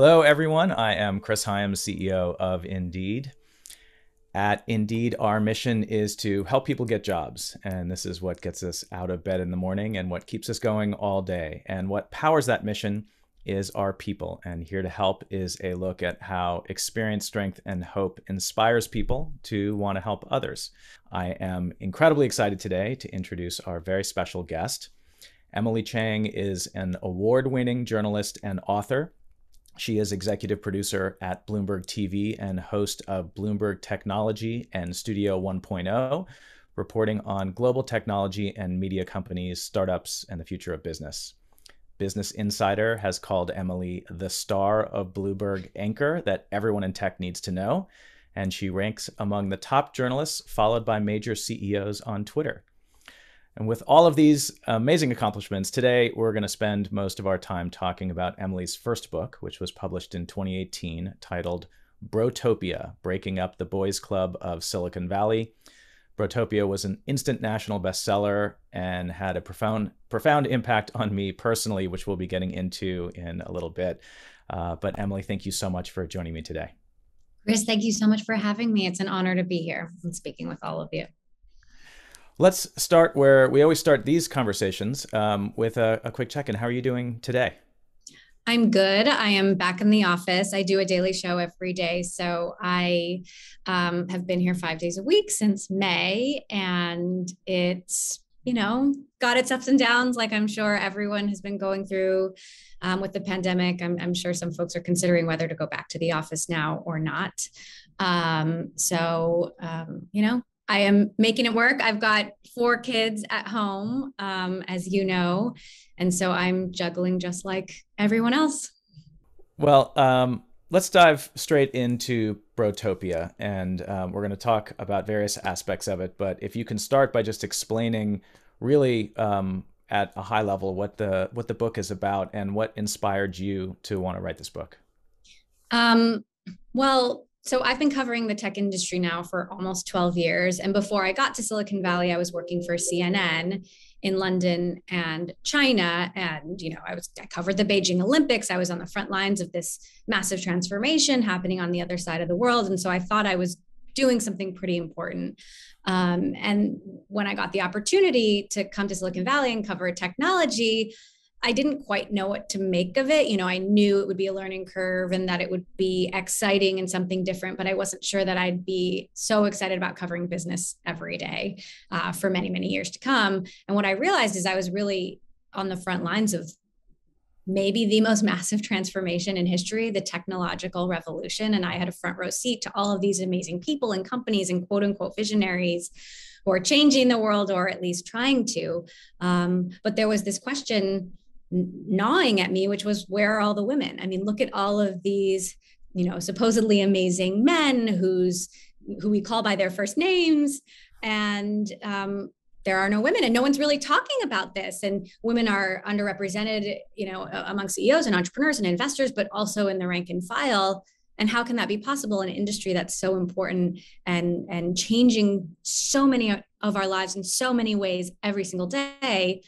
Hello, everyone. I am Chris Hyams, CEO of Indeed. At Indeed, our mission is to help people get jobs. And this is what gets us out of bed in the morning and what keeps us going all day. And what powers that mission is our people. And here to help is a look at how experience, strength, and hope inspires people to want to help others. I am incredibly excited today to introduce our very special guest. Emily Chang is an award winning journalist and author. She is executive producer at Bloomberg TV and host of Bloomberg Technology and Studio 1.0, reporting on global technology and media companies, startups, and the future of business. Business Insider has called Emily the star of Bloomberg anchor that everyone in tech needs to know, and she ranks among the top journalists, followed by major CEOs on Twitter. And with all of these amazing accomplishments, today we're going to spend most of our time talking about Emily's first book, which was published in 2018, titled Brotopia Breaking Up the Boys Club of Silicon Valley. Brotopia was an instant national bestseller and had a profound, profound impact on me personally, which we'll be getting into in a little bit. Uh, but Emily, thank you so much for joining me today. Chris, thank you so much for having me. It's an honor to be here and speaking with all of you. Let's start where we always start these conversations um, with a, a quick check in. How are you doing today? I'm good. I am back in the office. I do a daily show every day. So I um, have been here five days a week since May, and it's, you know, got its ups and downs, like I'm sure everyone has been going through um, with the pandemic. I'm, I'm, sure some folks are considering whether to go back to the office now or not. Um, so, um, you know, I am making it work. I've got four kids at home, um, as you know, and so I'm juggling just like everyone else. Well, um, let's dive straight into Brotopia, and um, we're going to talk about various aspects of it. But if you can start by just explaining, really um, at a high level, what the what the book is about and what inspired you to want to write this book. Um, well, so I've been covering the tech industry now for almost 12 years. And before I got to Silicon Valley, I was working for CNN in London and China. And, you know, I was, I covered the Beijing Olympics. I was on the front lines of this massive transformation happening on the other side of the world. And so I thought I was doing something pretty important. Um, and when I got the opportunity to come to Silicon Valley and cover technology, I didn't quite know what to make of it. You know, I knew it would be a learning curve and that it would be exciting and something different, but I wasn't sure that I'd be so excited about covering business every day uh, for many, many years to come. And what I realized is I was really on the front lines of maybe the most massive transformation in history, the technological revolution. And I had a front row seat to all of these amazing people and companies and quote unquote visionaries who are changing the world or at least trying to. Um, but there was this question gnawing at me, which was where are all the women? I mean, look at all of these, you know, supposedly amazing men who's who we call by their first names, and um, there are no women, and no one's really talking about this. And women are underrepresented, you know, among CEOs and entrepreneurs and investors, but also in the rank and file. And how can that be possible in an industry that's so important and and changing so many of our lives in so many ways every single day?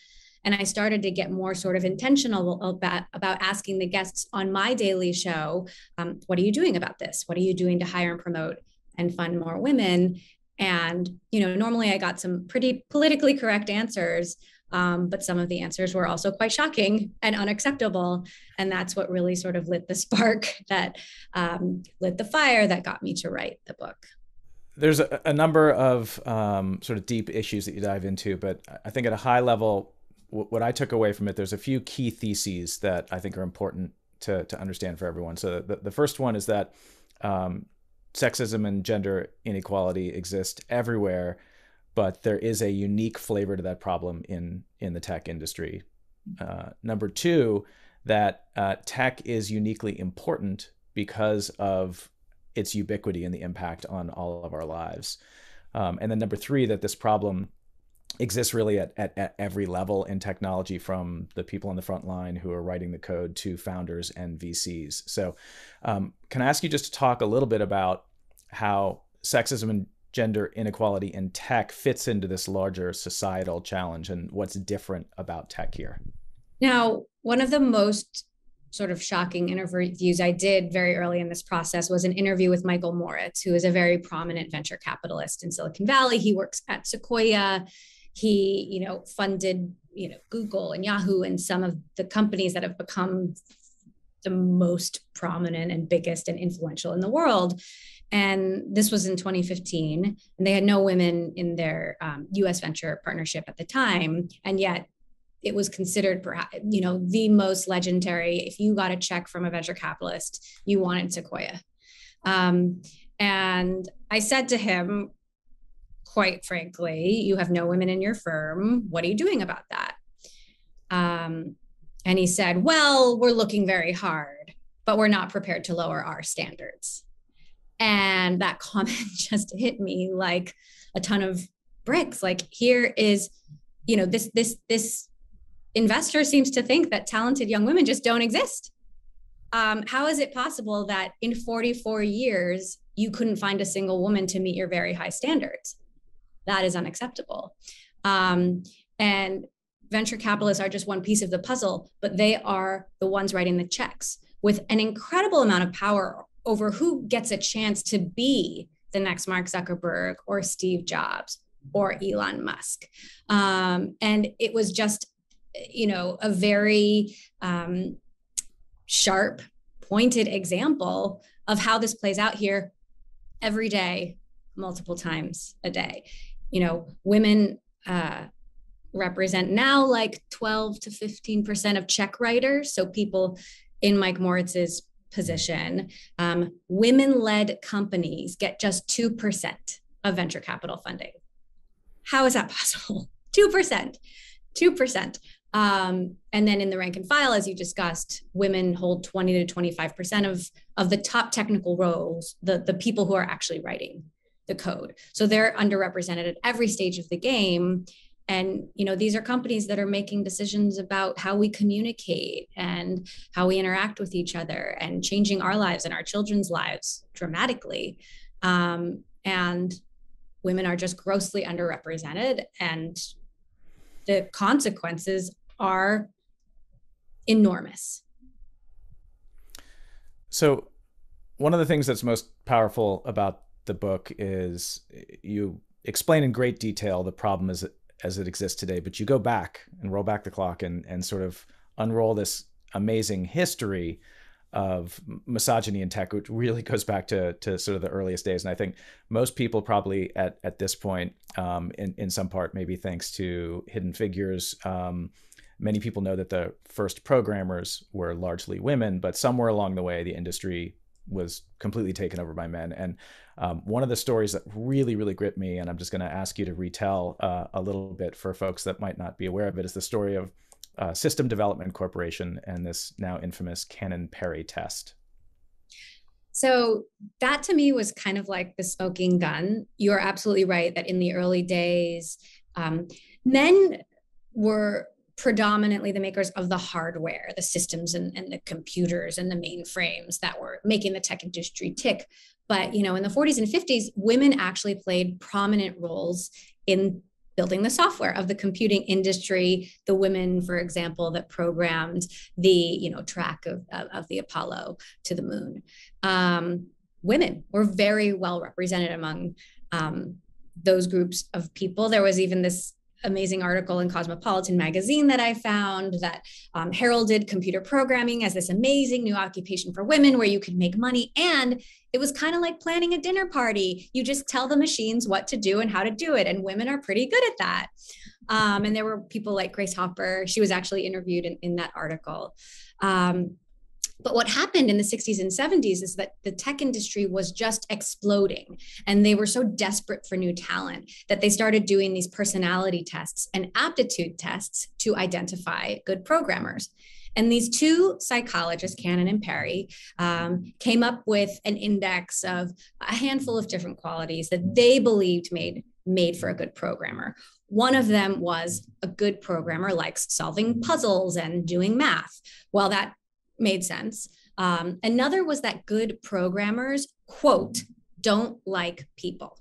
And I started to get more sort of intentional about, about asking the guests on my daily show, um, what are you doing about this? What are you doing to hire and promote and fund more women? And, you know, normally I got some pretty politically correct answers, um, but some of the answers were also quite shocking and unacceptable. And that's what really sort of lit the spark that um, lit the fire that got me to write the book there's a, a, number of um, sort of deep issues that you dive into, but I think at a high level, what I took away from it, there's a few key theses that I think are important to, to understand for everyone. So the, the first one is that um, sexism and gender inequality exist everywhere, but there is a unique flavor to that problem in in the tech industry. Uh, number two, that uh, tech is uniquely important because of its ubiquity and the impact on all of our lives. Um, and then number three, that this problem exists really at, at, at, every level in technology from the people on the front line who are writing the code to founders and VCs. So, um, can I ask you just to talk a little bit about how sexism and gender inequality in tech fits into this larger societal challenge and what's different about tech here? Now, one of the most sort of shocking interviews I did very early in this process was an interview with Michael Moritz, who is a very prominent venture capitalist in Silicon Valley. He works at Sequoia. He, you know, funded, you know, Google and Yahoo and some of the companies that have become the most prominent and biggest and influential in the world. And this was in 2015, and they had no women in their um, U.S. venture partnership at the time, and yet it was considered perhaps you know the most legendary. If you got a check from a venture capitalist, you wanted Sequoia. Um, and I said to him, quite frankly, you have no women in your firm. What are you doing about that? Um, and he said, Well, we're looking very hard, but we're not prepared to lower our standards. And that comment just hit me like a ton of bricks. Like here is, you know, this, this, this investor seems to think that talented young women just don't exist. Um, how is it possible that in 44 years you couldn't find a single woman to meet your very high standards? That is unacceptable. Um, and venture capitalists are just one piece of the puzzle, but they are the ones writing the checks with an incredible amount of power over who gets a chance to be the next Mark Zuckerberg or Steve Jobs or Elon Musk. Um, and it was just, you know, a very um, sharp, pointed example of how this plays out here every day, multiple times a day. You know, women uh, represent now like 12 to 15% of check writers. So people in Mike Moritz's position, um, women led companies get just 2% of venture capital funding. How is that possible? 2%. 2%. Um, and then in the rank and file, as you discussed, women hold 20 to 25% of, of the top technical roles, the, the people who are actually writing the code. So they're underrepresented at every stage of the game. And you know these are companies that are making decisions about how we communicate and how we interact with each other and changing our lives and our children's lives dramatically. Um, and women are just grossly underrepresented and the consequences are enormous. So one of the things that's most powerful about the book is you explain in great detail the problem is as it exists today. But you go back and roll back the clock and and sort of unroll this amazing history of misogyny in tech, which really goes back to to sort of the earliest days. And I think most people probably at at this point, um, in in some part, maybe thanks to Hidden Figures. Um, many people know that the first programmers were largely women, but somewhere along the way, the industry was completely taken over by men. And um, one of the stories that really, really gripped me, and I'm just going to ask you to retell uh, a little bit for folks that might not be aware of it, is the story of uh, System Development Corporation and this now infamous Cannon Perry test. So that to me was kind of like the smoking gun. You're absolutely right that in the early days, um, men were predominantly the makers of the hardware, the systems and, and the computers and the mainframes that were making the tech industry tick. But you know, in the 40s and 50s, women actually played prominent roles in building the software of the computing industry. The women for example that programmed the you know track of, of, of the apollo to the moon. Um, women were very well represented among um, those groups of people. There was even this amazing article in Cosmopolitan magazine that I found that um, heralded computer programming as this amazing new occupation for women where you could make money. And it was kind of like planning a dinner party. You just tell the machines what to do and how to do it. And women are pretty good at that. Um, and there were people like Grace Hopper. She was actually interviewed in, in that article. Um, but what happened in the 60s and 70s is that the tech industry was just exploding. And they were so desperate for new talent that they started doing these personality tests and aptitude tests to identify good programmers. And these two psychologists, Cannon and Perry, um, came up with an index of a handful of different qualities that they believed made made for a good programmer. One of them was a good programmer likes solving puzzles and doing math. Well, that made sense. Um, another was that good programmers, quote, don't like people.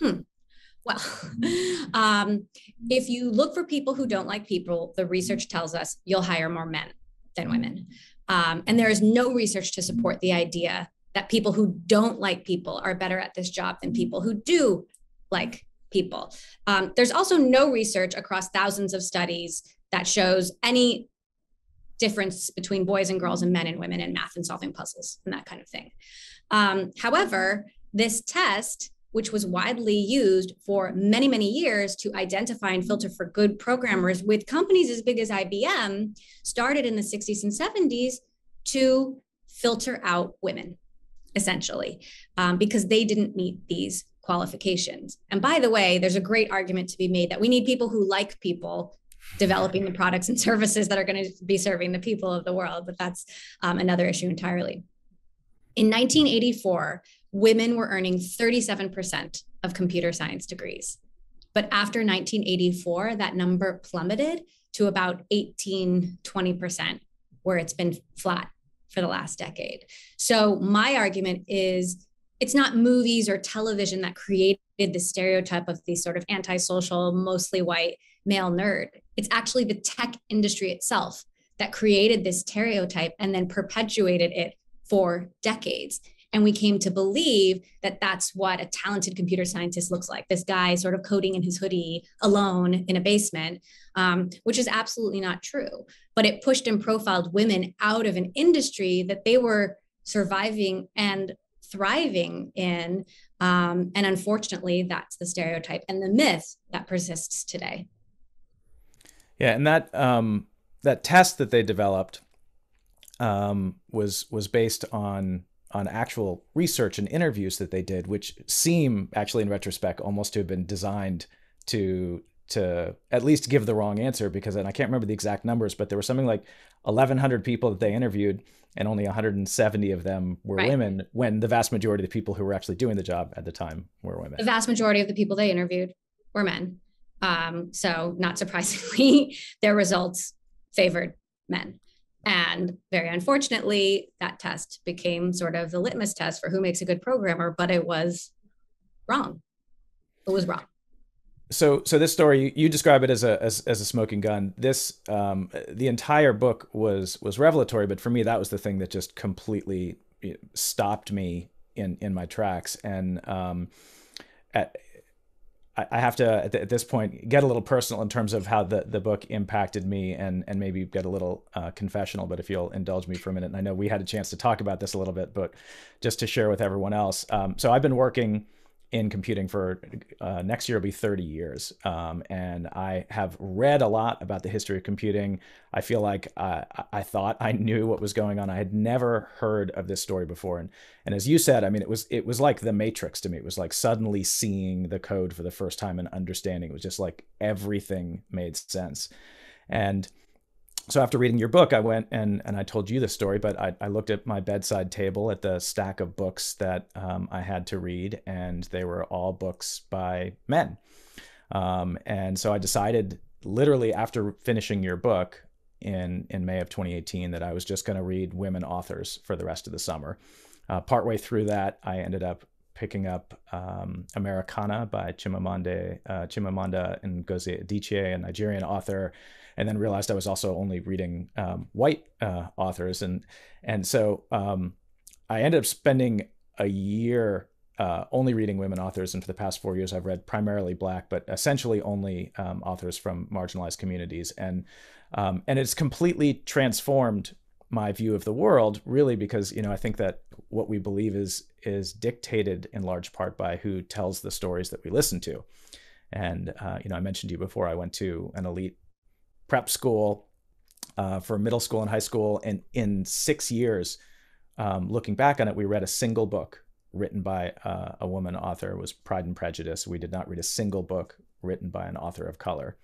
Hmm. Well, um, if you look for people who don't like people, the research tells us you'll hire more men than women. Um, and there is no research to support the idea that people who don't like people are better at this job than people who do like people. Um, there's also no research across thousands of studies that shows any difference between boys and girls and men and women in math and solving puzzles and that kind of thing. Um, however, this test, which was widely used for many, many years to identify and filter for good programmers with companies as big as IBM, started in the 60s and 70s to filter out women, essentially, um, because they didn't meet these qualifications. And by the way, there's a great argument to be made that we need people who like people developing the products and services that are going to be serving the people of the world. But that's um, another issue entirely. In 1984, women were earning 37% of computer science degrees. But after 1984, that number plummeted to about 18, 20%, where it's been flat for the last decade. So my argument is it's not movies or television that created the stereotype of the sort of antisocial, mostly white male nerd. It's actually the tech industry itself that created this stereotype and then perpetuated it for decades. And we came to believe that that's what a talented computer scientist looks like this guy sort of coding in his hoodie alone in a basement, um, which is absolutely not true. But it pushed and profiled women out of an industry that they were surviving and thriving in. Um, and unfortunately, that's the stereotype and the myth that persists today. Yeah, and that um, that test that they developed um, was was based on on actual research and interviews that they did, which seem actually in retrospect almost to have been designed to to at least give the wrong answer because and I can't remember the exact numbers, but there were something like 1,100 people that they interviewed, and only 170 of them were right. women. When the vast majority of the people who were actually doing the job at the time were women. The vast majority of the people they interviewed were men. Um, so not surprisingly, their results favored men. And very unfortunately, that test became sort of the litmus test for who makes a good programmer, but it was wrong. It was wrong so so this story you describe it as a as, as a smoking gun this um, the entire book was was revelatory but for me that was the thing that just completely stopped me in in my tracks and um, at, I have to at, this point get a little personal in terms of how the, the book impacted me and and maybe get a little uh, confessional but if you'll indulge me for a minute and I know we had a chance to talk about this a little bit but just to share with everyone else. Um, so I've been working in computing for uh, next year will be 30 years. Um, and I have read a lot about the history of computing. I feel like uh, I thought I knew what was going on. I had never heard of this story before. And, and as you said, I mean, it was, it was like the matrix to me. It was like suddenly seeing the code for the first time and understanding. It was just like everything made sense. And so after reading your book, I went and and I told you the story, but I, I looked at my bedside table at the stack of books that um, I had to read, and they were all books by men. Um, and so I decided, literally after finishing your book in in May of 2018, that I was just going to read women authors for the rest of the summer. Uh, partway through that, I ended up picking up um, Americanah by Chimamanda uh, Chimamanda Ngozi Adichie, a Nigerian author and then realized I was also only reading um, white uh, authors, and and so um, I ended up spending a year uh, only reading women authors, and for the past four years, I've read primarily black, but essentially only um, authors from marginalized communities, and um, and it's completely transformed my view of the world, really, because you know I think that what we believe is is dictated in large part by who tells the stories that we listen to. And uh, you know, I mentioned to you before, I went to an elite prep school uh, for middle school and high school. And in six years, um, looking back on it, we read a single book written by uh, a woman author. It was Pride and Prejudice. We did not read a single book written by an author of color.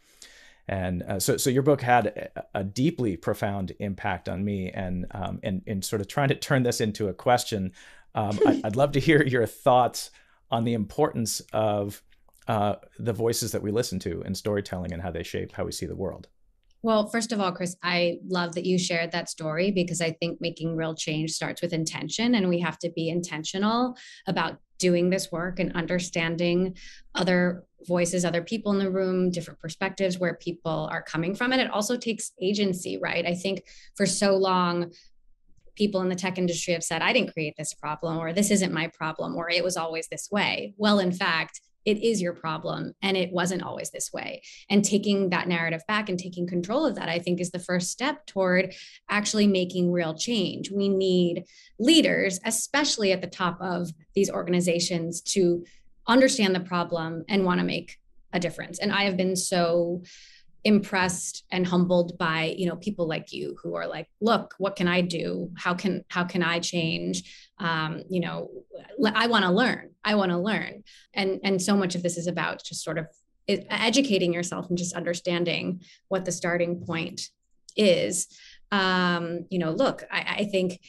And uh, so, so your book had a, deeply profound impact on me. And um, and in sort of trying to turn this into a question, um, I, would love to hear your thoughts on the importance of uh, the voices that we listen to in storytelling and how they shape how we see the world. Well, first of all, Chris, I love that you shared that story because I think making real change starts with intention, and we have to be intentional about doing this work and understanding other voices, other people in the room, different perspectives, where people are coming from. And it also takes agency, right? I think for so long, people in the tech industry have said, I didn't create this problem, or this isn't my problem, or it was always this way. Well, in fact, it is your problem and it wasn't always this way. And taking that narrative back and taking control of that i think is the first step toward actually making real change. We need leaders especially at the top of these organizations to understand the problem and want to make a difference. And i have been so impressed and humbled by you know people like you who are like look what can i do? How can how can i change? Um, you know i want to learn. I want to learn. And and so much of this is about just sort of educating yourself and just understanding what the starting point is. Um, you know look I, I think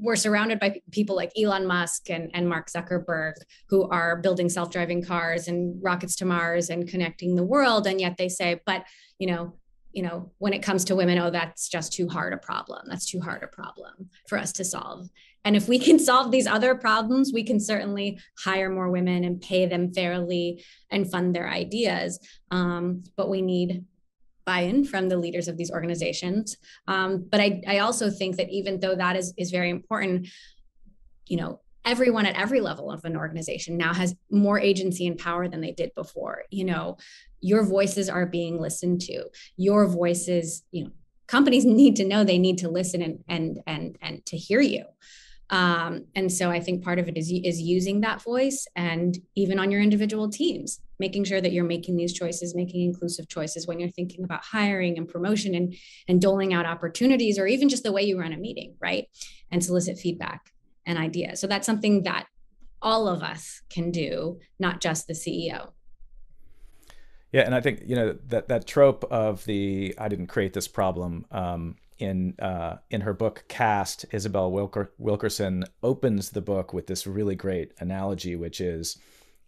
we're surrounded by people like Elon Musk and, and Mark Zuckerberg who are building self-driving cars and rockets to Mars and connecting the world. And yet they say, but you know, you know, when it comes to women, oh, that's just too hard a problem. That's too hard a problem for us to solve. And if we can solve these other problems, we can certainly hire more women and pay them fairly and fund their ideas. Um, but we need buy-in from the leaders of these organizations. Um, but I, I also think that even though that is, is very important, you know, everyone at every level of an organization now has more agency and power than they did before. You know, your voices are being listened to. Your voices, you know, companies need to know they need to listen and and and and to hear you. Um, and so I think part of it is is using that voice, and even on your individual teams, making sure that you're making these choices, making inclusive choices when you're thinking about hiring and promotion and and doling out opportunities, or even just the way you run a meeting, right? And solicit feedback and ideas. So that's something that all of us can do, not just the CEO. Yeah, and I think you know that that trope of the "I didn't create this problem." Um, in uh, in her book Caste, Isabel Wilker- Wilkerson opens the book with this really great analogy, which is,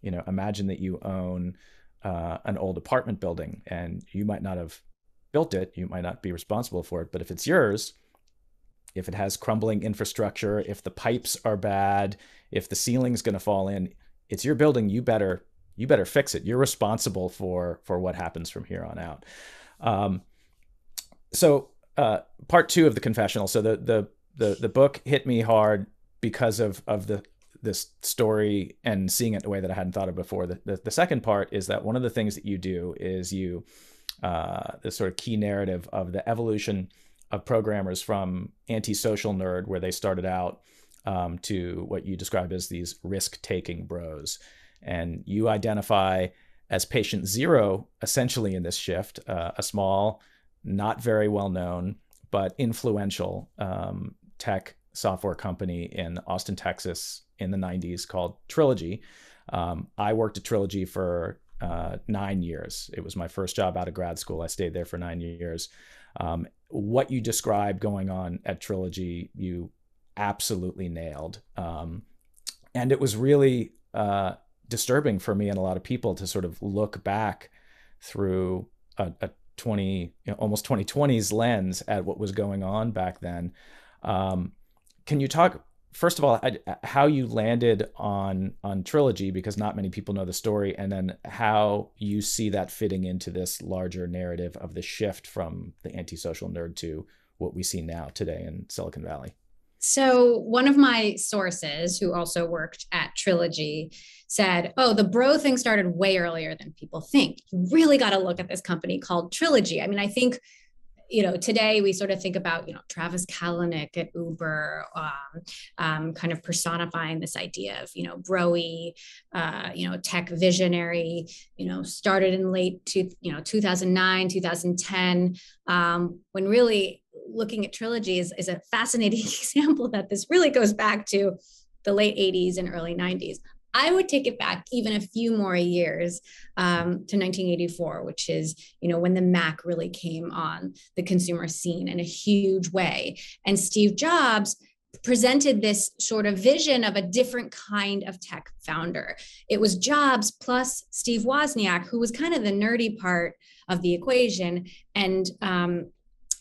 you know, imagine that you own uh, an old apartment building, and you might not have built it, you might not be responsible for it, but if it's yours, if it has crumbling infrastructure, if the pipes are bad, if the ceiling's going to fall in, it's your building. You better you better fix it. You're responsible for for what happens from here on out. Um, so uh, part two of the confessional. So the the the the book hit me hard because of of the this story and seeing it the way that I hadn't thought of before. The, the, the second part is that one of the things that you do is you uh, the sort of key narrative of the evolution of programmers from antisocial nerd, where they started out, um, to what you describe as these risk taking bros, and you identify as patient zero essentially in this shift, uh, a small not very well known, but influential um, tech software company in Austin, Texas in the 90s called Trilogy. Um, I worked at Trilogy for uh, nine years. It was my first job out of grad school. I stayed there for nine years. Um, what you described going on at Trilogy, you absolutely nailed. Um, and it was really uh, disturbing for me and a lot of people to sort of look back through a, a 20 you know, almost 2020s lens at what was going on back then. Um, can you talk first of all how you landed on on trilogy because not many people know the story and then how you see that fitting into this larger narrative of the shift from the antisocial nerd to what we see now today in silicon valley so, one of my sources who also worked at Trilogy said, Oh, the bro thing started way earlier than people think. You really got to look at this company called Trilogy. I mean, I think you know, today we sort of think about, you know, Travis Kalanick at Uber, um, um, kind of personifying this idea of, you know, broy, uh, you know, tech visionary, you know, started in late, to, you know, 2009, 2010, um, when really looking at trilogy is, is a fascinating example that this really goes back to the late 80s and early 90s. I would take it back even a few more years um, to 1984, which is, you know, when the Mac really came on the consumer scene in a huge way. And Steve Jobs presented this sort of vision of a different kind of tech founder. It was Jobs plus Steve Wozniak, who was kind of the nerdy part of the equation, and um,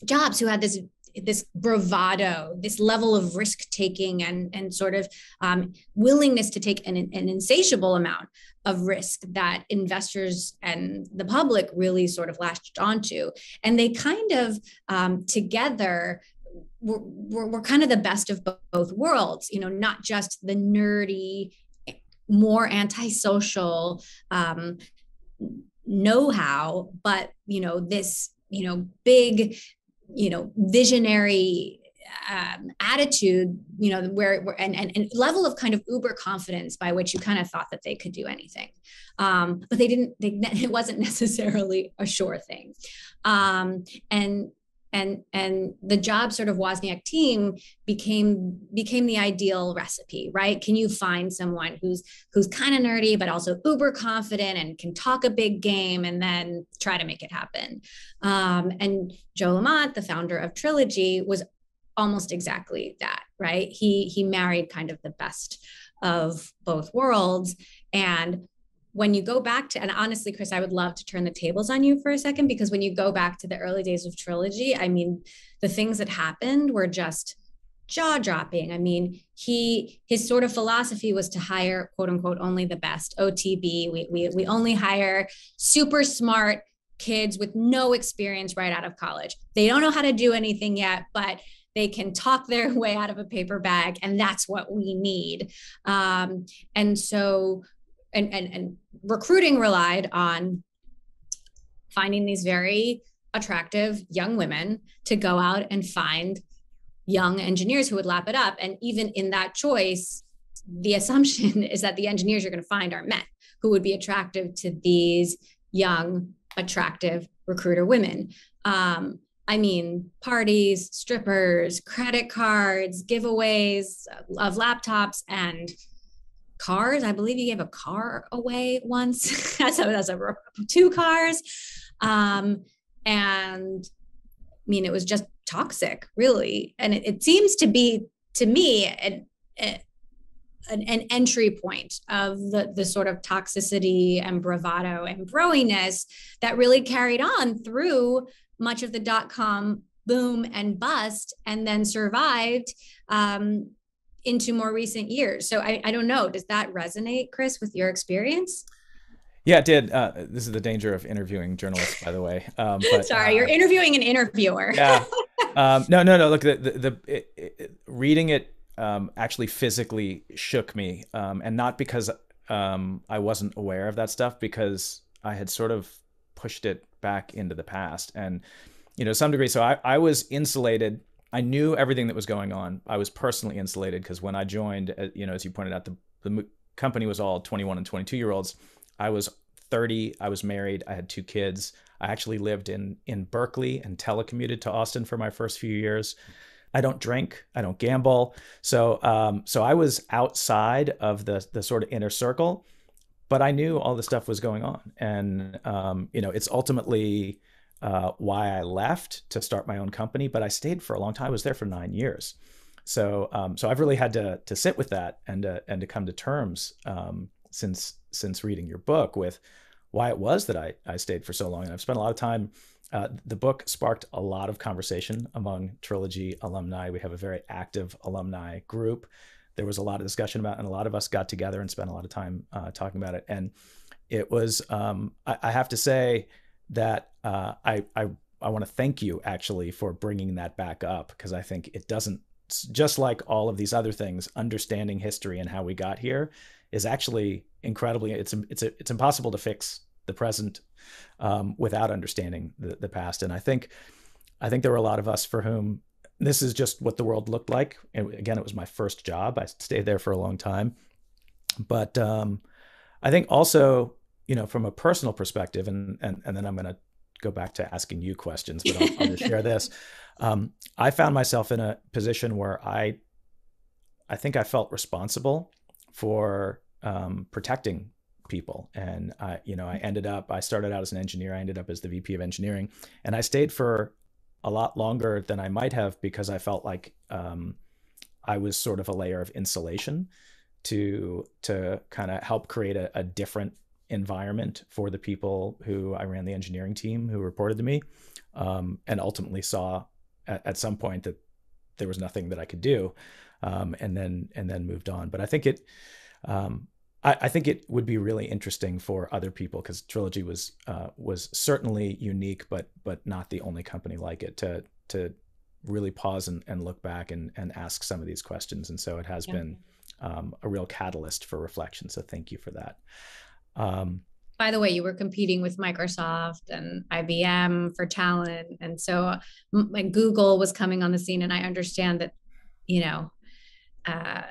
Jobs, who had this this bravado, this level of risk taking, and and sort of um, willingness to take an, an insatiable amount of risk that investors and the public really sort of latched onto, and they kind of um, together we're, kind of the best of both worlds you know not just the nerdy more antisocial um, know-how but you know this you know big you know visionary um, attitude you know where, where and, and, and level of kind of uber confidence by which you kind of thought that they could do anything. Um, but they didn't they, it wasn't necessarily a sure thing. Um, and and and the job sort of Wozniak team became became the ideal recipe, right? Can you find someone who's who's kind of nerdy but also uber confident and can talk a big game and then try to make it happen? Um, and Joe Liemandt, the founder of Trilogy, was almost exactly that, right? He he married kind of the best of both worlds and when you go back to, and honestly, Chris, I would love to turn the tables on you for a second because when you go back to the early days of Trilogy, I mean, the things that happened were just jaw dropping. I mean, he his sort of philosophy was to hire quote unquote only the best OTB. We we we only hire super smart kids with no experience right out of college. They don't know how to do anything yet, but they can talk their way out of a paper bag, and that's what we need. Um, and so and, and, and recruiting relied on finding these very attractive young women to go out and find young engineers who would lap it up. And even in that choice, the assumption is that the engineers you're going to find are men who would be attractive to these young, attractive recruiter women. Um, I mean, parties, strippers, credit cards, giveaways of laptops, and cars. I believe you gave a car away once. that's a, that's a two cars. Um, and I mean, it was just toxic, really. And it, it seems to be, to me, an, an, an entry point of the, the sort of toxicity and bravado and broiness that really carried on through much of the dot com boom and bust and then survived um, into more recent years. So I, I don't know. Does that resonate, Chris, with your experience? Yeah, it did. Uh, this is the danger of interviewing journalists, by the way. Um, but, Sorry, uh, you're interviewing an interviewer. yeah. Um, no, no, no. Look, the the, the it, it, reading it um, actually physically shook me, um, and not because um, I wasn't aware of that stuff, because I had sort of pushed it back into the past, and you know, some degree. So I, I was insulated I knew everything that was going on. I was personally insulated because when I joined, uh, you know, as you pointed out, the, the company was all 21 and 22 year olds. I was 30. I was married. I had two kids. I actually lived in in Berkeley and telecommuted to Austin for my first few years. I don't drink. I don't gamble. So um, so I was outside of the the sort of inner circle, but I knew all the stuff was going on, and um, you know, it's ultimately uh, why I left to start my own company, but I stayed for a long time. I was there for nine years. So, um, so I've really had to to sit with that and uh, and to come to terms um, since since reading your book with why it was that I I stayed for so long. And I've spent a lot of time. Uh, the book sparked a lot of conversation among Trilogy alumni. We have a very active alumni group. There was a lot of discussion about, and a lot of us got together and spent a lot of time uh, talking about it. And it was, um, I, I have to say, that uh, I I I want to thank you actually for bringing that back up because I think it doesn't just like all of these other things, understanding history and how we got here is actually incredibly it's it's it's impossible to fix the present um, without understanding the, the past. And I think I think there were a lot of us for whom this is just what the world looked like. And again, it was my first job. I stayed there for a long time, but um, I think also you know, from a personal perspective, and and and then I'm going to go back to asking you questions, but I'll, I'll just share this. Um, I found myself in a position where I, I think I felt responsible for um, protecting people, and I, you know, I ended up. I started out as an engineer. I ended up as the VP of engineering, and I stayed for a lot longer than I might have because I felt like um, I was sort of a layer of insulation to to kind of help create a, a different environment for the people who I ran the engineering team who reported to me, um, and ultimately saw at, at some point that there was nothing that I could do, um, and then and then moved on. But I think it. Um, I, I, think it would be really interesting for other people because Trilogy was uh, was certainly unique, but but not the only company like it to to really pause and, and look back and, and ask some of these questions. And so it has yeah. been um, a real catalyst for reflection. So thank you for that. Um, By the way, you were competing with Microsoft and IBM for talent. And so like Google was coming on the scene. And I understand that, you know, uh,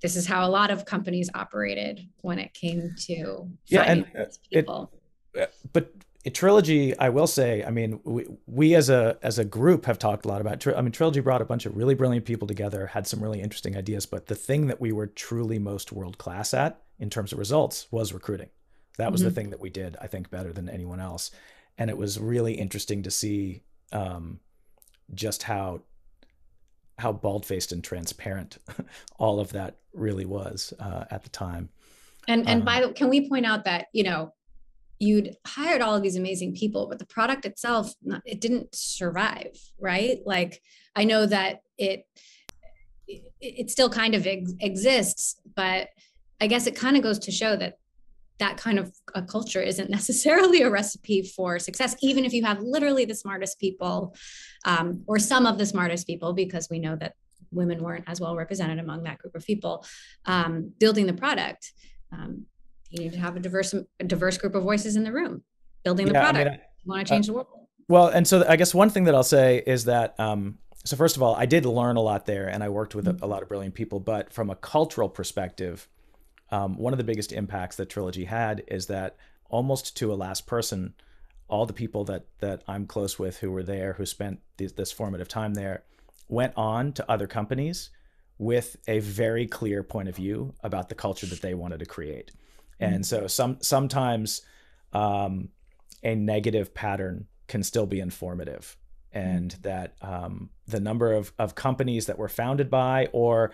this is how a lot of companies operated when it came to yeah, and uh, people. It, uh, but trilogy i will say i mean we, we as a as a group have talked a lot about i mean trilogy brought a bunch of really brilliant people together had some really interesting ideas but the thing that we were truly most world class at in terms of results was recruiting that was mm-hmm. the thing that we did i think better than anyone else. And it was really interesting to see um, just how how bald-faced and transparent all of that really was uh, at the time. And and um, by the can we point out that you know you'd hired all of these amazing people but the product itself it didn't survive right? Like i know that it it, it still kind of ex- exists but i guess it kind of goes to show that that kind of a culture isn't necessarily a recipe for success even if you have literally the smartest people um, or some of the smartest people because we know that women weren't as well represented among that group of people um, building the product. Um, you need to have a diverse a diverse group of voices in the room building the yeah, product. I mean, I, you want to change uh, the world. well and so i guess one thing that i'll say is that um, so first of all i did learn a lot there and i worked with mm-hmm. a, a, lot of brilliant people but from a cultural perspective um, one of the biggest impacts that trilogy had is that almost to a last person all the people that that i'm close with who were there who spent this, this formative time there went on to other companies with a very clear point of view about the culture that they wanted to create and mm-hmm. so some sometimes um, a negative pattern can still be informative and mm-hmm. that um, the number of, of companies that were founded by or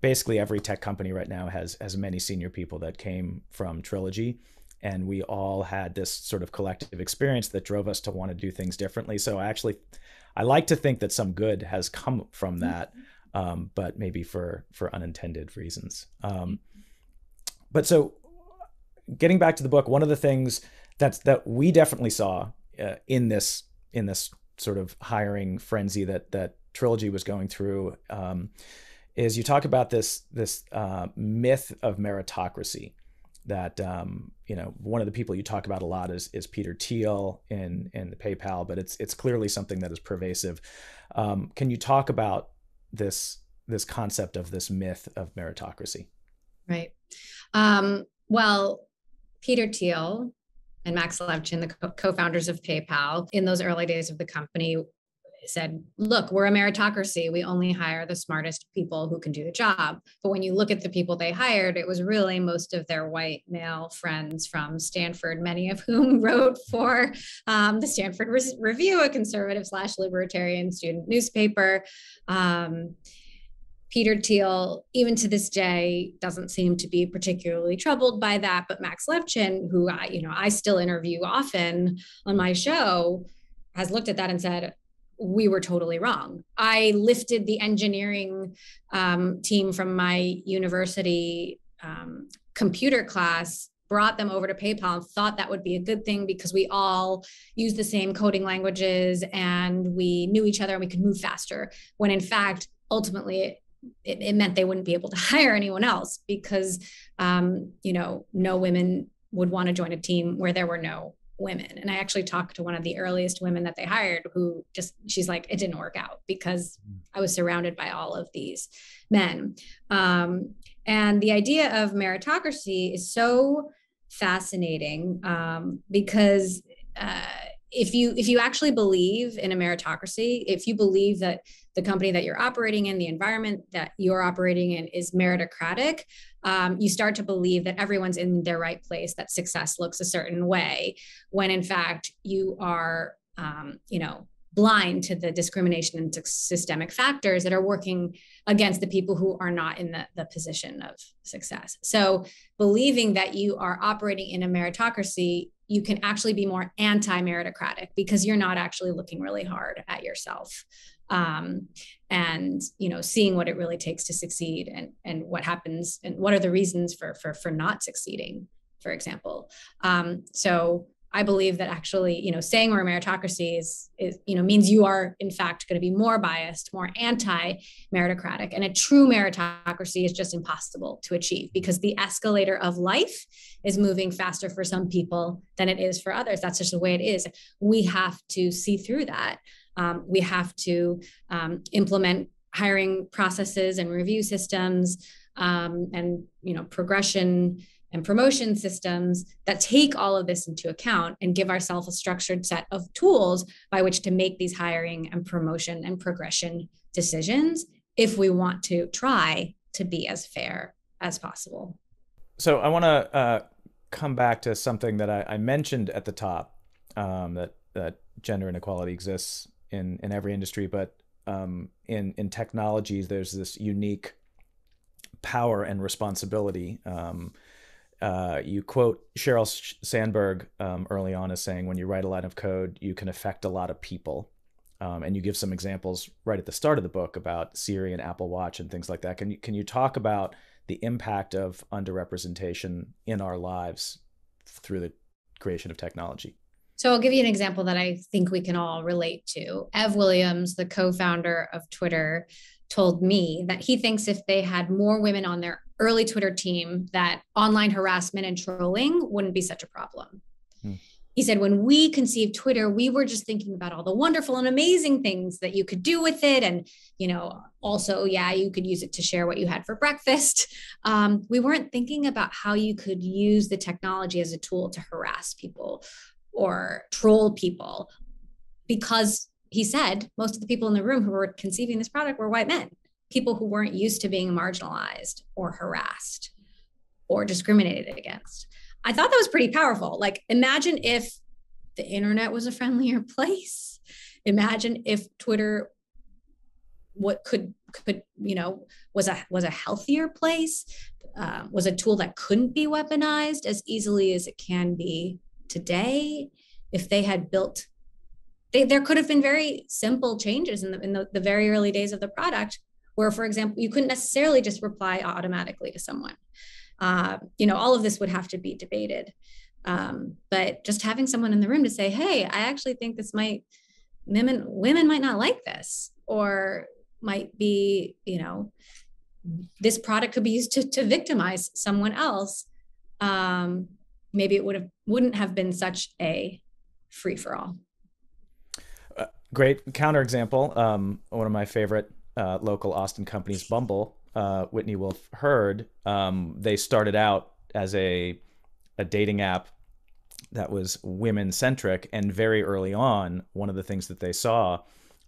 basically every tech company right now has has many senior people that came from trilogy. And we all had this sort of collective experience that drove us to want to do things differently. So I actually i like to think that some good has come from mm-hmm. that um, but maybe for for unintended reasons. Um, but so getting back to the book, one of the things that's that we definitely saw uh, in this in this sort of hiring frenzy that that trilogy was going through um, is you talk about this this uh, myth of meritocracy that um, you know one of the people you talk about a lot is is Peter Thiel in in the PayPal, but it's it's clearly something that is pervasive. Um, can you talk about this this concept of this myth of meritocracy? Right. Um, well, Peter Thiel and Max Levchin, the co founders of PayPal, in those early days of the company, said, Look, we're a meritocracy. We only hire the smartest people who can do the job. But when you look at the people they hired, it was really most of their white male friends from Stanford, many of whom wrote for um, the Stanford Re- Review, a conservative slash libertarian student newspaper. Um, Peter Thiel, even to this day, doesn't seem to be particularly troubled by that. But Max Levchin, who I, you know, I still interview often on my show, has looked at that and said, we were totally wrong. I lifted the engineering um, team from my university um, computer class brought them over to PayPal and thought that would be a good thing because we all use the same coding languages and we knew each other and we could move faster. When in fact, ultimately, it, it, meant they wouldn't be able to hire anyone else because um, you know no women would want to join a team where there were no women. And i actually talked to one of the earliest women that they hired who just she's like it didn't work out because i was surrounded by all of these men. Um, and the idea of meritocracy is so fascinating um, because uh, if you if you actually believe in a meritocracy if you believe that the company that you're operating in, the environment that you're operating in is meritocratic, um, you start to believe that everyone's in their right place, that success looks a certain way, when in fact you are, um, you know, blind to the discrimination and systemic factors that are working against the people who are not in the, the position of success. So believing that you are operating in a meritocracy you can actually be more anti-meritocratic because you're not actually looking really hard at yourself um, and you know seeing what it really takes to succeed and and what happens and what are the reasons for for for not succeeding for example um, so I believe that actually, you know, saying we're a meritocracy is, is you know, means you are in fact going to be more biased, more anti-meritocratic. And a true meritocracy is just impossible to achieve because the escalator of life is moving faster for some people than it is for others. That's just the way it is. We have to see through that. Um, we have to um, implement hiring processes and review systems um, and you know progression and promotion systems that take all of this into account and give ourselves a structured set of tools by which to make these hiring and promotion and progression decisions if we want to try to be as fair as possible. So I want to uh, come back to something that I, I mentioned at the top um, that that gender inequality exists in in every industry, but um, in in technologies, there's this unique power and responsibility. Um, uh, you quote Sheryl Sandberg um, early on as saying, when you write a line of code, you can affect a lot of people. Um, and you give some examples right at the start of the book about Siri and Apple Watch and things like that. Can you, can you talk about the impact of underrepresentation in our lives through the creation of technology? So I'll give you an example that I think we can all relate to. Ev Williams, the co-founder of Twitter, told me that he thinks if they had more women on their early Twitter team, that online harassment and trolling wouldn't be such a problem. Hmm. He said, when we conceived Twitter, we were just thinking about all the wonderful and amazing things that you could do with it. And, you know, also, yeah, you could use it to share what you had for breakfast. Um, we weren't thinking about how you could use the technology as a tool to harass people or troll people because he said most of the people in the room who were conceiving this product were white men, people who weren't used to being marginalized or harassed or discriminated against. I thought that was pretty powerful. Like, imagine if the internet was a friendlier place. Imagine if Twitter what could could you know was a was a healthier place uh, was a tool that couldn't be weaponized as easily as it can be today if they had built they, there could have been very simple changes in, the, in the, the very early days of the product where for example you couldn't necessarily just reply automatically to someone. Uh, you know all of this would have to be debated. Um, but just having someone in the room to say hey i actually think this might women women might not like this or might be you know this product could be used to, to victimize someone else um, maybe it would have wouldn't have been such a free for all great counterexample. Um, one of my favorite uh, local Austin companies, Bumble, uh, Whitney Wolfe Herd. Um, they started out as a a dating app that was women centric, and very early on, one of the things that they saw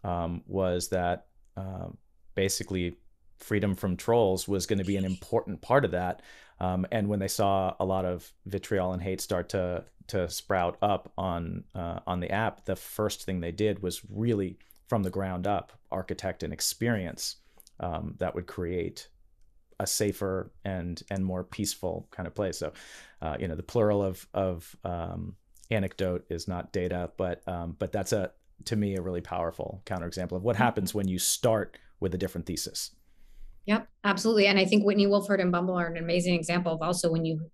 um, was that uh, basically freedom from trolls was going to be an important part of that. Um, and when they saw a lot of vitriol and hate start to to sprout up on uh, on the app, the first thing they did was really from the ground up architect an experience um, that would create a safer and and more peaceful kind of place. So, uh, you know, the plural of of um, anecdote is not data, but um, but that's a to me a really powerful counterexample of what mm-hmm. happens when you start with a different thesis. Yep, absolutely. And I think Whitney Wolfe Herd and Bumble are an amazing example of also when you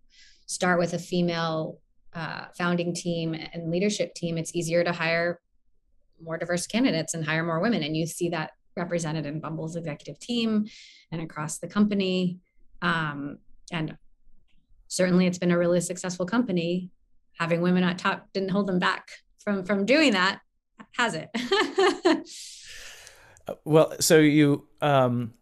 start with a female uh, founding team and leadership team, it's easier to hire more diverse candidates and hire more women. And you see that represented in Bumble's executive team and across the company. Um, and certainly it's been a really successful company. Having women at top didn't hold them back from from doing that, has it? Uh, well, so you um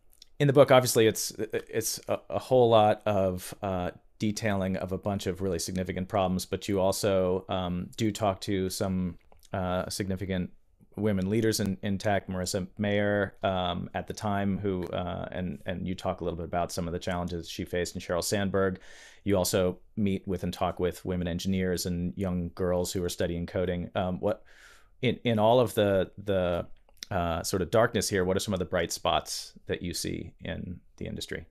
in the book, obviously, it's it's a, a whole lot of uh, detailing of a bunch of really significant problems, but you also um, do talk to some uh, significant women leaders in, in tech, Marissa Mayer um, at the time, who uh, and and you talk a little bit about some of the challenges she faced, and Sheryl Sandberg. You also meet with and talk with women engineers and young girls who are studying coding. Um, what in in all of the the uh, sort of darkness here, what are some of the bright spots that you see in the industry?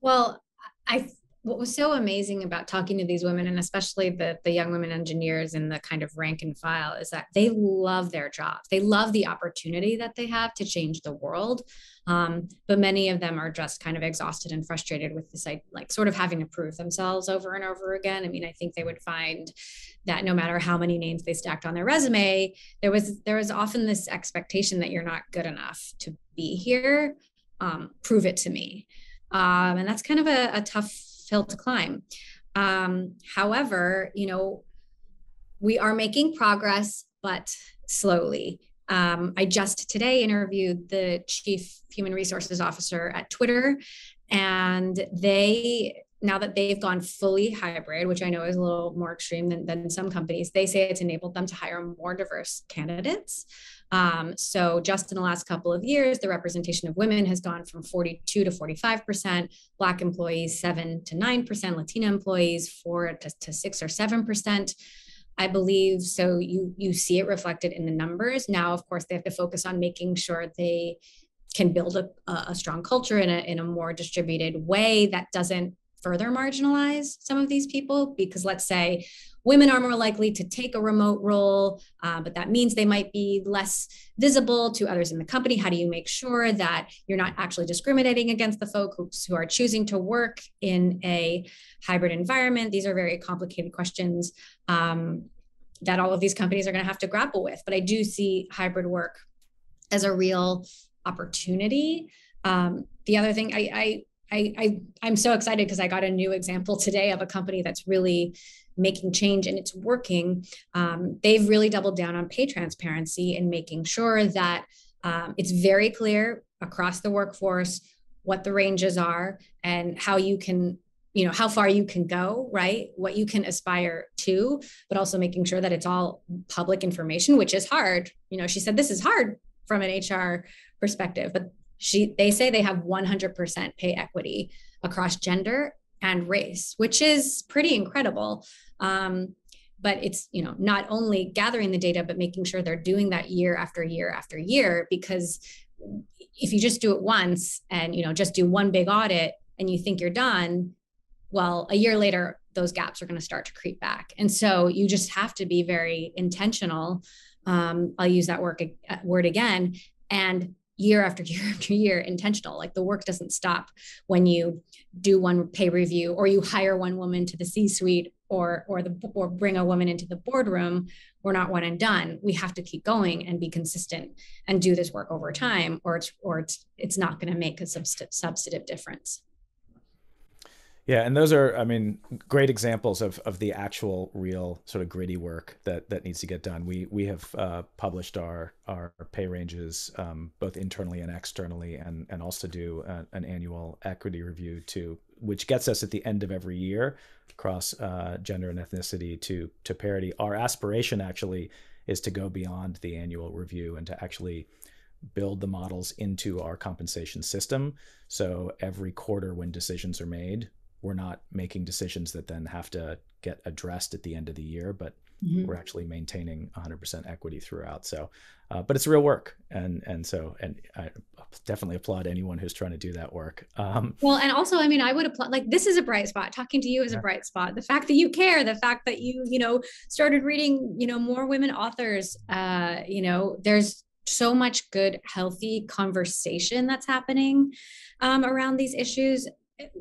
Well, I what was so amazing about talking to these women and especially the the young women engineers and the kind of rank and file is that they love their jobs they love the opportunity that they have to change the world. Um, but many of them are just kind of exhausted and frustrated with this like sort of having to prove themselves over and over again. I mean i think they would find that no matter how many names they stacked on their resume there was there was often this expectation that you're not good enough to be here. Um, prove it to me. Um, and that's kind of a, a tough hill to climb. Um, however, you know, we are making progress, but slowly. Um, I just today interviewed the chief human resources officer at Twitter, and they now that they've gone fully hybrid, which I know is a little more extreme than, than some companies, they say it's enabled them to hire more diverse candidates. Um, so just in the last couple of years, the representation of women has gone from 42 to 45%, Black employees 7 to 9%, Latina employees 4 to, to 6 or 7%. I believe so. You you see it reflected in the numbers. Now, of course, they have to focus on making sure they can build a, a strong culture in a, in a more distributed way that doesn't further marginalize some of these people because let's say women are more likely to take a remote role, uh, but that means they might be less visible to others in the company. How do you make sure that you're not actually discriminating against the folks who are choosing to work in a hybrid environment? These are very complicated questions um, that all of these companies are going to have to grapple with. But I do see hybrid work as a real opportunity. Um, the other thing I, I I, I I'm so excited because I got a new example today of a company that's really making change and it's working. Um, they've really doubled down on pay transparency and making sure that um, it's very clear across the workforce what the ranges are and how you can you know how far you can go right what you can aspire to but also making sure that it's all public information which is hard you know she said this is hard from an hr perspective but she they say they have 100% pay equity across gender and race which is pretty incredible. Um, but it's you know not only gathering the data but making sure they're doing that year after year after year because if you just do it once and you know just do one big audit and you think you're done well a year later those gaps are going to start to creep back. And so you just have to be very intentional. Um, i'll use that work, uh, word again and year after year after year intentional like the work doesn't stop when you do one pay review or you hire one woman to the c suite or or the or bring a woman into the boardroom we're not one and done. We have to keep going and be consistent and do this work over time or it's or it's it's not going to make a substantive difference yeah, and those are, I mean, great examples of, of the actual, real, sort of gritty work that that needs to get done. We we have uh, published our our pay ranges um, both internally and externally, and and also do a, an annual equity review too, which gets us at the end of every year across uh, gender and ethnicity to to parity. Our aspiration actually is to go beyond the annual review and to actually build the models into our compensation system. So every quarter, when decisions are made, we're not making decisions that then have to get addressed at the end of the year, but mm-hmm. we're actually maintaining 100% equity throughout. So, uh, but it's real work, and and so and I definitely applaud anyone who's trying to do that work. Um, well, and also, I mean, I would applaud like this is a bright spot. Talking to you is yeah. a bright spot. The fact that you care, the fact that you you know started reading you know more women authors. Uh, you know, there's so much good, healthy conversation that's happening um, around these issues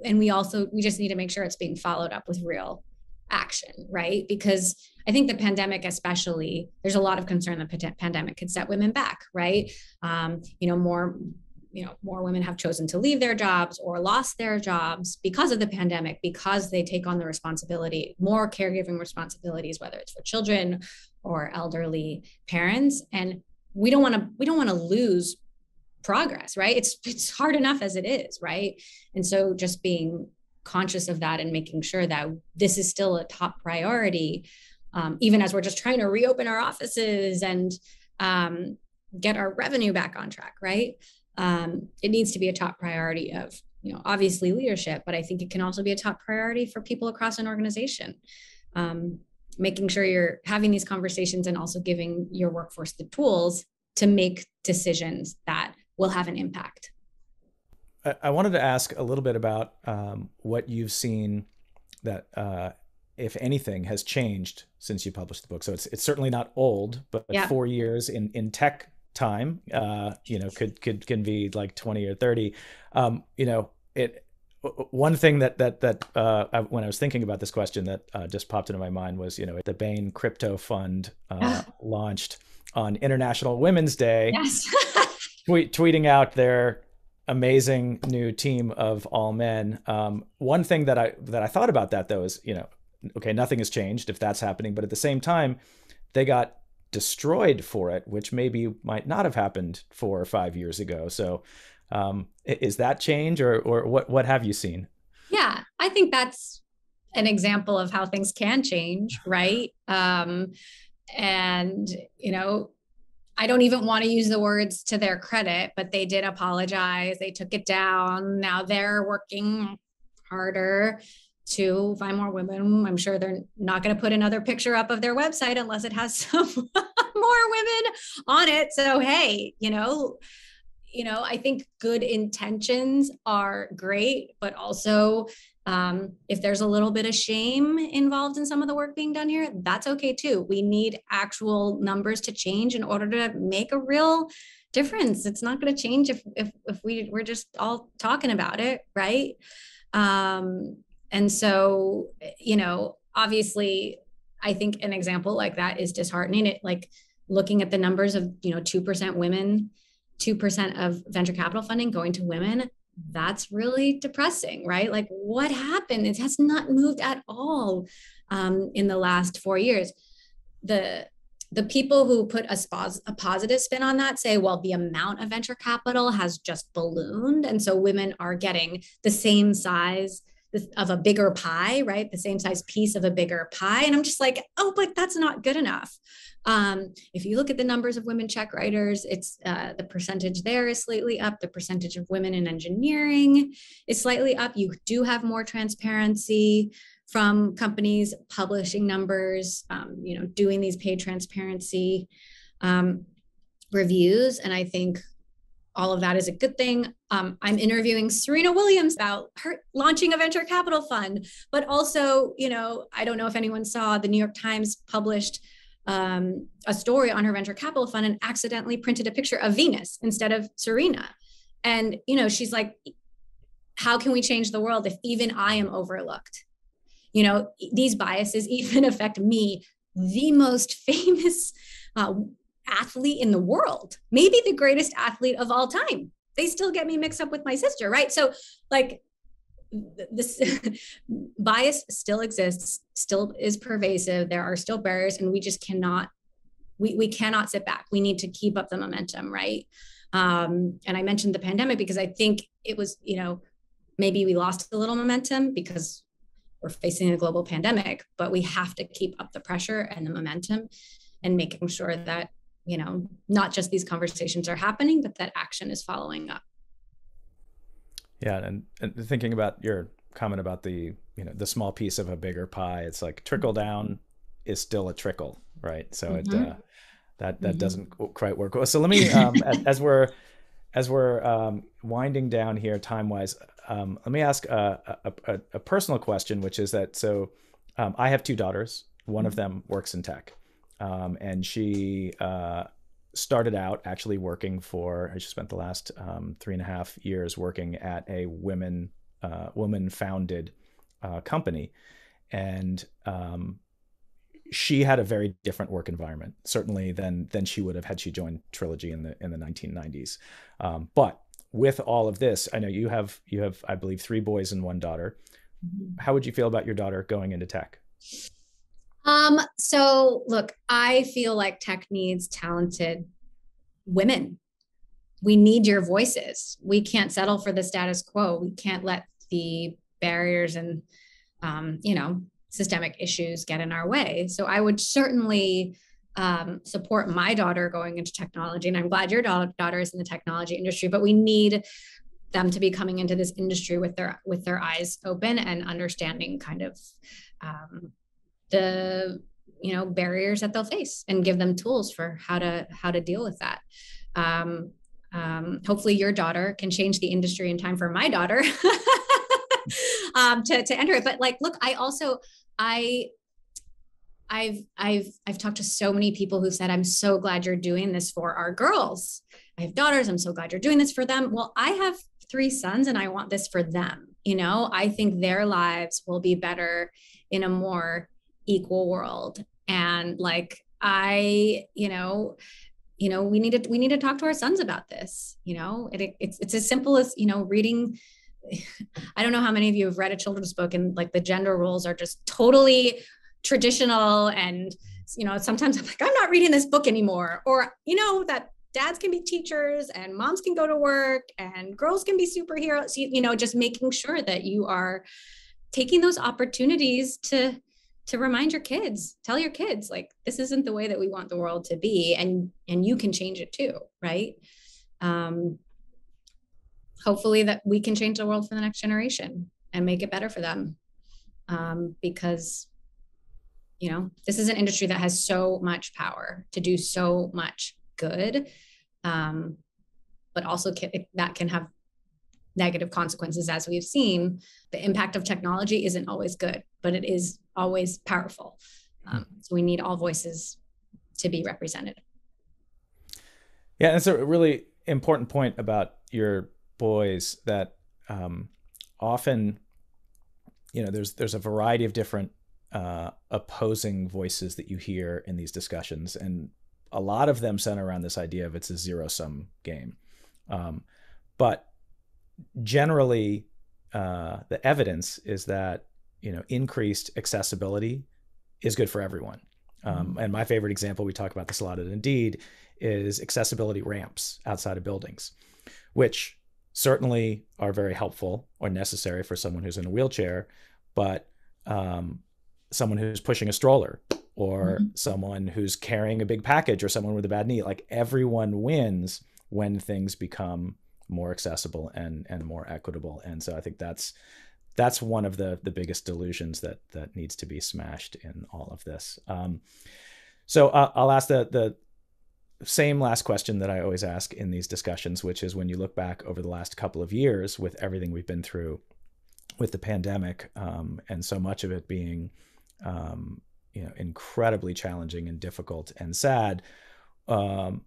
and we also we just need to make sure it's being followed up with real action right? Because i think the pandemic especially there's a lot of concern that the pandemic could set women back right? Um, you know more you know more women have chosen to leave their jobs or lost their jobs because of the pandemic because they take on the responsibility more caregiving responsibilities whether it's for children or elderly parents. And we don't want to we don't want to lose progress right? It's it's hard enough as it is right? And so just being conscious of that and making sure that this is still a top priority um, even as we're just trying to reopen our offices and um, get our revenue back on track right? Um, it needs to be a top priority of you know obviously leadership but i think it can also be a top priority for people across an organization. Um, making sure you're having these conversations and also giving your workforce the tools to make decisions that will have an impact. I wanted to ask a little bit about um, what you've seen that, uh, if anything, has changed since you published the book. So it's it's certainly not old, but yeah. four years in in tech time, uh, you know, could could can be like twenty or thirty. Um, you know, it. One thing that that that uh, I, when I was thinking about this question that uh, just popped into my mind was, you know, the Bain Crypto Fund uh, launched on International Women's Day. Yes. tweet, tweeting out their amazing new team of all men. Um, one thing that I that I thought about that though is you know okay nothing has changed if that's happening, but at the same time they got destroyed for it, which maybe might not have happened four or five years ago. So um, is that change or or what what have you seen? Yeah, I think that's an example of how things can change, right? Um, and you know I don't even want to use the words to their credit, but they did apologize. They took it down. Now they're working harder to find more women. I'm sure they're not going to put another picture up of their website unless it has some more women on it. So hey, you know, you know, I think good intentions are great, but also um, if there's a little bit of shame involved in some of the work being done here, that's okay too. We need actual numbers to change in order to make a real difference. It's not going to change if if if we we're just all talking about it, right? Um, and so, you know, obviously, I think an example like that is disheartening. It like looking at the numbers of you know two percent women, two percent of venture capital funding going to women that's really depressing, right? Like, what happened? It has not moved at all um, in the last four years. The the people who put a, spos- a positive spin on that say, well, the amount of venture capital has just ballooned, and so women are getting the same size of a bigger pie, right? The same size piece of a bigger pie. And I'm just like, oh, but that's not good enough. Um, if you look at the numbers of women check writers, it's uh, the percentage there is slightly up. The percentage of women in engineering is slightly up. You do have more transparency from companies publishing numbers, um, you know, doing these paid transparency um, reviews. And I think all of that is a good thing. Um, I'm interviewing Serena Williams about her launching a venture capital fund, but also, you know, I don't know if anyone saw the New York Times published um, a story on her venture capital fund and accidentally printed a picture of Venus instead of Serena. And, you know, she's like, how can we change the world if even I am overlooked? You know, these biases even affect me, the most famous uh, athlete in the world, maybe the greatest athlete of all time. They still get me mixed up with my sister, right? So, like, this bias still exists, still is pervasive. There are still barriers, and we just cannot we, we cannot sit back. We need to keep up the momentum, right? Um, and I mentioned the pandemic because I think it was, you know, maybe we lost a little momentum because we're facing a global pandemic, but we have to keep up the pressure and the momentum and making sure that, you know, not just these conversations are happening, but that action is following up. Yeah, and, and thinking about your comment about the you know the small piece of a bigger pie, it's like trickle down is still a trickle, right? So mm-hmm. it uh, that that mm-hmm. doesn't quite work. So let me um, as, as, we're as we're um, winding down here time wise, um, let me ask a, a, a, personal question, which is that so um, I have two daughters. One of mm-hmm. them works in tech, um, and she uh, started out actually working for. she spent the last um, three and a half years working at a women uh, woman founded uh, company, and um, she had a very different work environment, certainly than than she would have had she joined Trilogy in the in the 1990s. Um, but with all of this, I know you have you have I believe three boys and one daughter. Mm-hmm. How would you feel about your daughter going into tech? Um, so look, I feel like tech needs talented women. We need your voices. We can't settle for the status quo. We can't let the barriers and um, you know systemic issues get in our way. So I would certainly um, support my daughter going into technology, and I'm glad your daughter is in the technology industry. But we need them to be coming into this industry with their with their eyes open and understanding kind of um, the you know barriers that they'll face and give them tools for how to how to deal with that um, um, hopefully your daughter can change the industry in time for my daughter um, to, to enter it. But like, look, I also, I, I've, I've, I've talked to so many people who said, I'm so glad you're doing this for our girls. I have daughters. I'm so glad you're doing this for them. Well, I have three sons and I want this for them. You know, I think their lives will be better in a more equal world. And like, I, you know, you know we need to we need to talk to our sons about this you know it, it's it's as simple as you know reading i don't know how many of you have read a children's book and like the gender roles are just totally traditional and you know sometimes i'm like i'm not reading this book anymore or you know that dads can be teachers and moms can go to work and girls can be superheroes you, you know just making sure that you are taking those opportunities to to remind your kids tell your kids like this isn't the way that we want the world to be and and you can change it too right? Um hopefully that we can change the world for the next generation and make it better for them. Um because you know this is an industry that has so much power to do so much good um but also can, that can have negative consequences as we've seen. The impact of technology isn't always good but it is always powerful. Um, so we need all voices to be represented. Yeah that's a really important point about your boys that um, often you know there's there's a variety of different uh, opposing voices that you hear in these discussions and a lot of them center around this idea of it's a zero sum game. Um, but generally, uh, the evidence is that you know increased accessibility is good for everyone. Um, mm-hmm. and my favorite example, we talk about this a lot at Indeed, is accessibility ramps outside of buildings, which certainly are very helpful or necessary for someone who's in a wheelchair, but um, someone who's pushing a stroller or mm-hmm. someone who's carrying a big package or someone with a bad knee, like everyone wins when things become more accessible and and more equitable. And so I think that's that's one of the the biggest delusions that that needs to be smashed in all of this. Um, so uh, I'll ask the the same last question that I always ask in these discussions, which is when you look back over the last couple of years with everything we've been through with the pandemic um, and so much of it being um, you know incredibly challenging and difficult and sad. Um,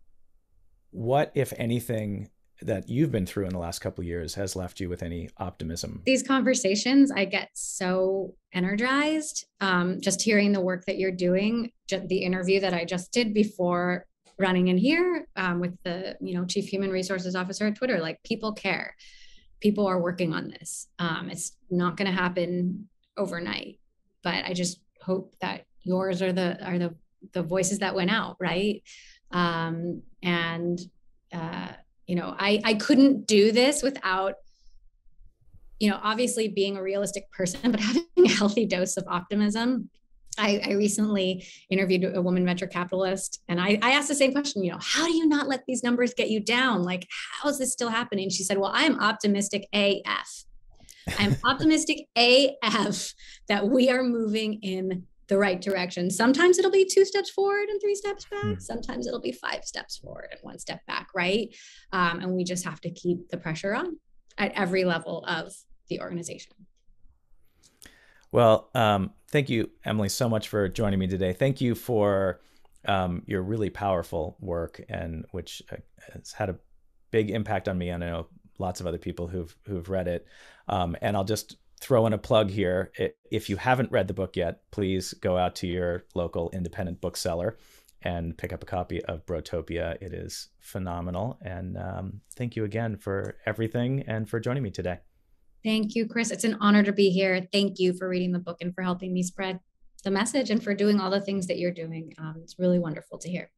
what, if anything, that you've been through in the last couple years has left you with any optimism? These conversations, I get so energized. Um, just hearing the work that you're doing, the interview that I just did before running in here um, with the you know chief human resources officer at Twitter, like people care, people are working on this. Um, it's not going to happen overnight, but I just hope that yours are the are the the voices that went out right um, and uh, you know i i couldn't do this without you know obviously being a realistic person but having a healthy dose of optimism I, I, recently interviewed a woman venture capitalist and I, I, asked the same question, you know, how do you not let these numbers get you down? Like, how is this still happening? She said, well, I am optimistic AF. I'm optimistic AF that we are moving in the right direction. Sometimes it'll be two steps forward and three steps back. Mm. Sometimes it'll be five steps forward and one step back, right? Um, and we just have to keep the pressure on at every level of the organization. Well, um, thank you, Emily, so much for joining me today. Thank you for um, your really powerful work, and which uh, has had a big impact on me. And I know lots of other people who've who've read it. Um, and I'll just throw in a plug here. If you haven't read the book yet, please go out to your local independent bookseller and pick up a copy of Brotopia. It is phenomenal. And um, thank you again for everything and for joining me today. Thank you, Chris. It's an honor to be here. Thank you for reading the book and for helping me spread the message and for doing all the things that you're doing. Um, it's really wonderful to hear.